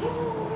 Oh!